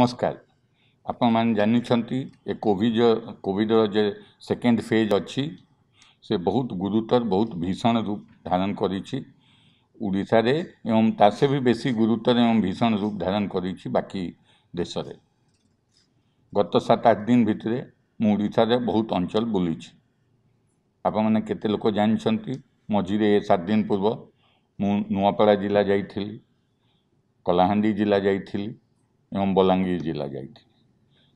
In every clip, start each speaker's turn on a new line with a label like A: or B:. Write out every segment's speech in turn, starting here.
A: ନମସ୍କାର ଆପଣମାନେ ଜାଣିଛନ୍ତି ଏ କୋଭିଡ଼ କୋଭିଡ଼ର ଯେ ସେକେଣ୍ଡ ଫେଜ୍ ଅଛି ସେ ବହୁତ ଗୁରୁତର ବହୁତ ଭୀଷଣ ରୂପ ଧାରଣ କରିଛି ଓଡ଼ିଶାରେ ଏବଂ ତା ସେ ବି ବେଶୀ ଗୁରୁତର ଏବଂ ଭୀଷଣ ରୂପ ଧାରଣ କରିଛି ବାକି ଦେଶରେ ଗତ ସାତ ଆଠ ଦିନ ଭିତରେ ମୁଁ ଓଡ଼ିଶାରେ ବହୁତ ଅଞ୍ଚଳ ବୁଲିଛି ଆପଣମାନେ କେତେ ଲୋକ ଜାଣିଛନ୍ତି ମଝିରେ ସାତ ଦିନ ପୂର୍ବ ମୁଁ ନୂଆପଡ଼ା ଜିଲ୍ଲା ଯାଇଥିଲି କଳାହାଣ୍ଡି ଜିଲ୍ଲା ଯାଇଥିଲି एवं बलांगीर जिला जा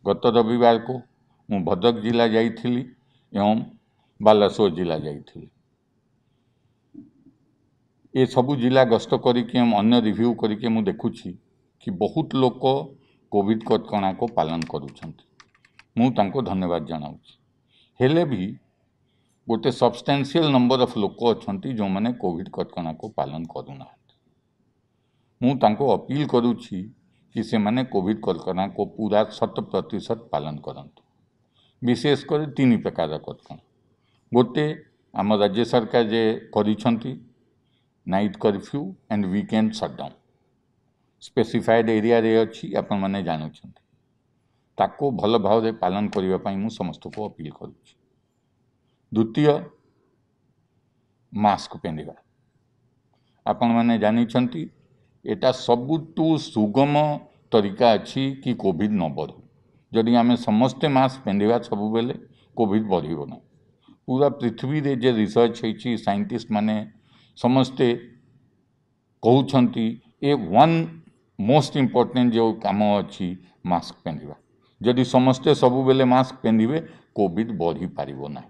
A: गत रविवार को मु भद्रक जिला जा बालासोर जिला जा सब जिला गस्त करू कर देखुची कि बहुत लोक कोविड कटका को पालन करवाद जनावि हेले भी गोटे सबस्टेनसीयल नंबर अफ लोक अच्छा जो मैंने कोविड कटका को पालन करूना मुझे अपिल करुच्छी कि से मैंने कॉविड कटकणा को पूरा शत प्रतिशत पालन करूँ विशेषकर तीन प्रकार कटकणा गोटे आम राज्य सरकार जे कर night curfew and weekend shutdown specified area अच्छी आपण मैंने जानूं ताको भल भाव पालन करने मु समस्त को अपील द्वितीय मास्क पिंधा आपण मैंने जानते यहाँ सबुठ सुगम तरीका अच्छी कि कोविड न बढ़ु जदि आम समस्ते मास्क पिंधा सब बेले कॉविड बढ़ना पूरा पृथ्वी रे जे रिसर्च हो सैंटिस्ट मैंने समस्ते कहते ए वन मोस्ट इम्पोर्टेन्ट जो काम अच्छी मास्क पिंधा जदि समस्ते सब बेले मास्क पिंधे कोविड बढ़ी पारना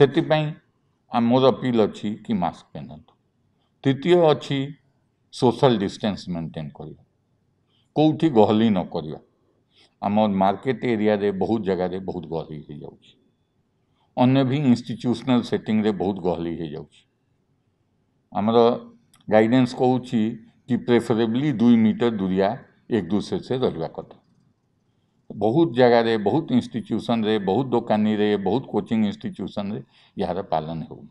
A: से मोर अपिल अच्छी कि मास्क पिंधतु तृतीय अच्छी सोशल डिस्टेंस मेंटेन कोठी गहली न करवा आम मार्केट एरिया रे बहुत जगह रे बहुत गहली हो जाए अन्य भी इंस्टीट्यूशनल सेटिंग रे बहुत गहली हो जाए आमर गाइडेंस कौच कि प्रेफरेबली दुई मीटर दूरिया एक दूसरे से रहा कथा बहुत जगह रे बहुत इंस्टीट्यूशन रे बहुत दुकानी रे बहुत कोचिंग इंस्टीट्यूशन रे यार पालन हो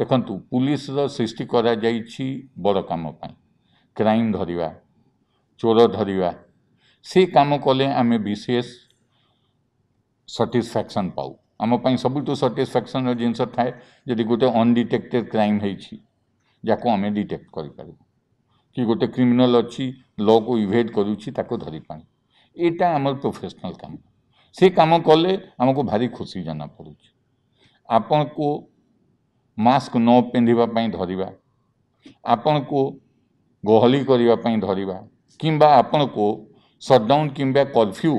A: देखु पुलिस सृष्टि कर बड़ कम क्राइम धरवा चोर धरवा से कम कले आम विशेष सटिस्फैक्शन पाऊ आमपाई सब तो सटिस्फैक्शन जिनस थाए जदि गोटे अनडिटेक्टेड क्राइम होकु डिटेक्ट कर कि गोटे क्रिमिनाल अच्छी ल को इेड करें यहाँ आम प्रोफेसनाल कम से कम कले आमको भारी खुशी जाना पड़े आप को मास्क न पिंधापी धरवा आपण को गहली करने धरवा कि आपण को सटडाउन किंवा कर्फ्यू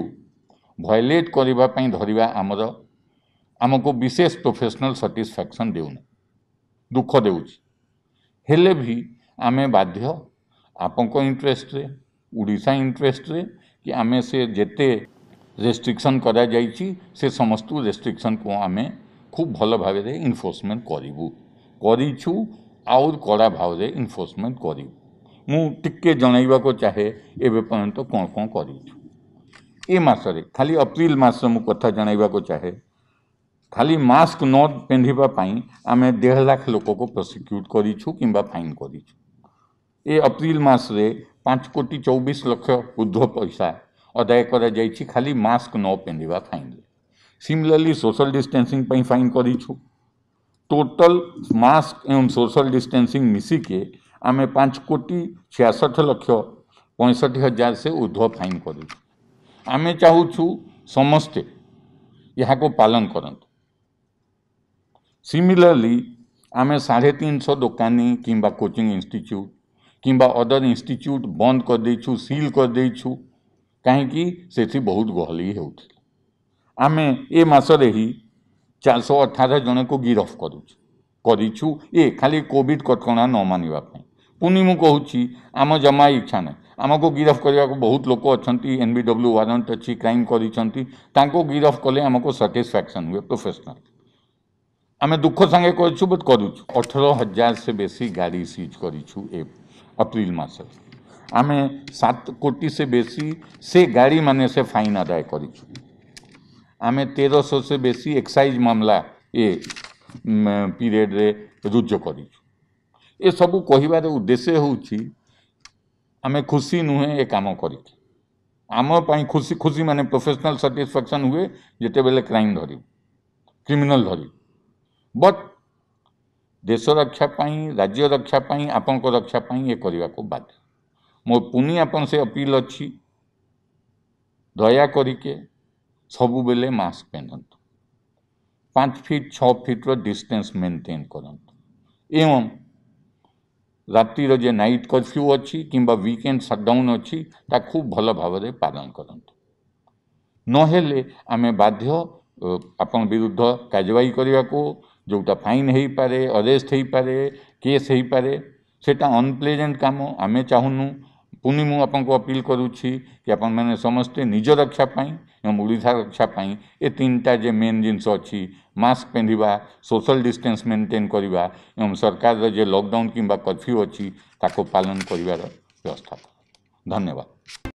A: भयलेट करने धरवा आमर आम को विशेष प्रोफेशनल सटिसफैक्शन दे दुख हेले भी आमे बाध्य आप इंटरेस्ट रे इंटरेस्ट कि आम से जेते रेस्ट्रिक्शन करा से समस्त रेस्ट्रिक्शन को आमे खूब भल भाव इनफोर्समेंट करूँ आउर कड़ा भाव में इनफोर्समेंट कर मुझे जनवाक चाहे एवपर्यंत कौन कौन करसरे खाली अप्रिल मस कथा जनवाक चाहे खाली मस्क न पिंधापी आम देख लाख लोक को प्रोसिक्यूट कर फाइन करप्रिल मसरे पांच कोटी चौबीस लक्ष ऊर्ध पैसा आदाय कर खाली मस्क न पिंधा फाइन में सीमिलरली सोशल डिस्टेंसिंग फाइन करूँ टोटल मास्क एवं सोशल डिस्टेंसिंग मिसिके आम पांच कोटी छियासठ लक्ष पैंसठ हजार से ऊर्ध फाइन करमें चाहू समस्ते यहाँ को पालन करूँ सिमिलरली आम साढ़े तीन सौ दोकानी कि कोचिंग इनट्यूट कि अदर इनट्यूट बंद करदेचु सिल करदेचु कहीं से बहुत गहली होता आम ये मसरे ही चार सौ अठार जन को गिरफ कर खाली कॉविड कटका न मानवापी पुनी मुझे आम जमा इच्छा ना आम को गिरफ करने को बहुत लोग अच्छा एन बी डब्ल्यू वारंट अच्छी क्राइम कर गिरफ कले आमको साटिस्फैक्शन हुए प्रोफेसनाल आम दुख सागे बट कर अठर हजार से बेसी गाड़ी सीज करस आम सात कोटी से बेसी से गाड़ी मैंने फाइन आदाय करूँ ଆମେ ତେରଶହଶହ ବେଶୀ ଏକ୍ସାଇଜ୍ ମାମଲା ଏ ପିରିୟଡ଼ରେ ରୁଜୁ କରିଛୁ ଏସବୁ କହିବାର ଉଦ୍ଦେଶ୍ୟ ହେଉଛି ଆମେ ଖୁସି ନୁହେଁ ଏ କାମ କରିକି ଆମ ପାଇଁ ଖୁସି ଖୁସି ମାନେ ପ୍ରଫେସନାଲ୍ ସାଟିସ୍ଫ୍ୟାକ୍ସନ୍ ହୁଏ ଯେତେବେଳେ କ୍ରାଇମ୍ ଧରିବୁ କ୍ରିମିନାଲ୍ ଧରିବୁ ବଟ୍ ଦେଶ ରକ୍ଷା ପାଇଁ ରାଜ୍ୟ ରକ୍ଷା ପାଇଁ ଆପଣଙ୍କ ରକ୍ଷା ପାଇଁ ଏ କରିବାକୁ ବାଧ୍ୟ ମୋ ପୁଣି ଆପଣ ସେ ଅପିଲ୍ ଅଛି ଦୟା କରିକି ସବୁବେଳେ ମାସ୍କ ପିନ୍ଧନ୍ତୁ ପାଞ୍ଚ ଫିଟ୍ ଛଅ ଫିଟ୍ର ଡିଷ୍ଟାନ୍ସ ମେଣ୍ଟେନ୍ କରନ୍ତୁ ଏବଂ ରାତିର ଯେ ନାଇଟ୍ କର୍ଫ୍ୟୁ ଅଛି କିମ୍ବା ୱିକେଣ୍ଡ ସଟ୍ଡାଉନ୍ ଅଛି ତା ଖୁବ୍ ଭଲ ଭାବରେ ପାଳନ କରନ୍ତୁ ନହେଲେ ଆମେ ବାଧ୍ୟ ଆପଣଙ୍କ ବିରୁଦ୍ଧ କାର୍ଯ୍ୟବାହୀ କରିବାକୁ ଯେଉଁଟା ଫାଇନ୍ ହେଇପାରେ ଅରେଷ୍ଟ ହେଇପାରେ କେସ୍ ହେଇପାରେ ସେଇଟା ଅନପ୍ଲେଜେଣ୍ଟ କାମ ଆମେ ଚାହୁଁନୁ ପୁଣି ମୁଁ ଆପଣଙ୍କୁ ଅପିଲ୍ କରୁଛି କି ଆପଣମାନେ ସମସ୍ତେ ନିଜ ରକ୍ଷା ପାଇଁ ଏବଂ ଓଡ଼ିଶା ରକ୍ଷା ପାଇଁ ଏ ତିନିଟା ଯେ ମେନ୍ ଜିନିଷ ଅଛି ମାସ୍କ ପିନ୍ଧିବା ସୋସିଆଲ୍ ଡିଷ୍ଟାନ୍ସ ମେଣ୍ଟେନ୍ କରିବା ଏବଂ ସରକାରର ଯେ ଲକଡାଉନ୍ କିମ୍ବା କର୍ଫ୍ୟୁ ଅଛି ତାକୁ ପାଳନ କରିବାର ବ୍ୟବସ୍ଥା ଧନ୍ୟବାଦ